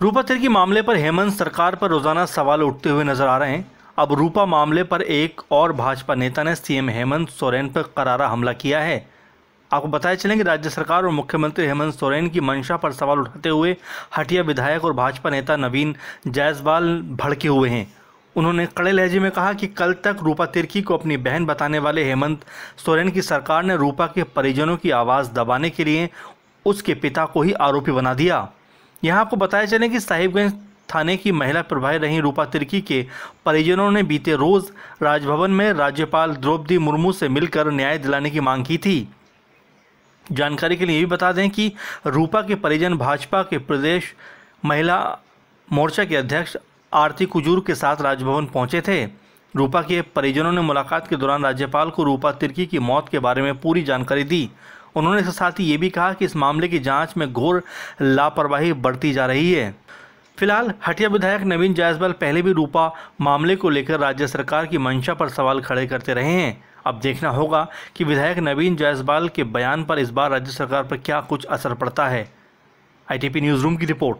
रूपा तिर्की मामले पर हेमंत सरकार पर रोज़ाना सवाल उठते हुए नज़र आ रहे हैं। अब रूपा मामले पर एक और भाजपा नेता ने सीएम हेमंत सोरेन पर करारा हमला किया है। आपको बताया चलें कि राज्य सरकार और मुख्यमंत्री हेमंत सोरेन की मंशा पर सवाल उठाते हुए हटिया विधायक और भाजपा नेता नवीन जायसवाल भड़के हुए हैं। उन्होंने कड़े लहजे में कहा कि कल तक रूपा तिर्की को अपनी बहन बताने वाले हेमंत सोरेन की सरकार ने रूपा के परिजनों की आवाज़ दबाने के लिए उसके पिता को ही आरोपी बना दिया। यहाँ आपको बताया चले कि साहिबगंज थाने की महिला प्रभारी रही रूपा तिर्की के परिजनों ने बीते रोज राजभवन में राज्यपाल द्रौपदी मुर्मू से मिलकर न्याय दिलाने की मांग की थी। जानकारी के लिए ये भी बता दें कि रूपा के परिजन भाजपा के प्रदेश महिला मोर्चा के अध्यक्ष आरती कुजूर के साथ राजभवन पहुँचे थे। रूपा के परिजनों ने मुलाकात के दौरान राज्यपाल को रूपा तिर्की की मौत के बारे में पूरी जानकारी दी। उन्होंने इसके साथ ही ये भी कहा कि इस मामले की जाँच में घोर लापरवाही बढ़ती जा रही है। फ़िलहाल, हटिया विधायक नवीन जायसवाल पहले भी रूपा मामले को लेकर राज्य सरकार की मंशा पर सवाल खड़े करते रहे हैं। अब देखना होगा कि विधायक नवीन जायसवाल के बयान पर इस बार राज्य सरकार पर क्या कुछ असर पड़ता है। आईटीपी न्यूज़ रूम की रिपोर्ट।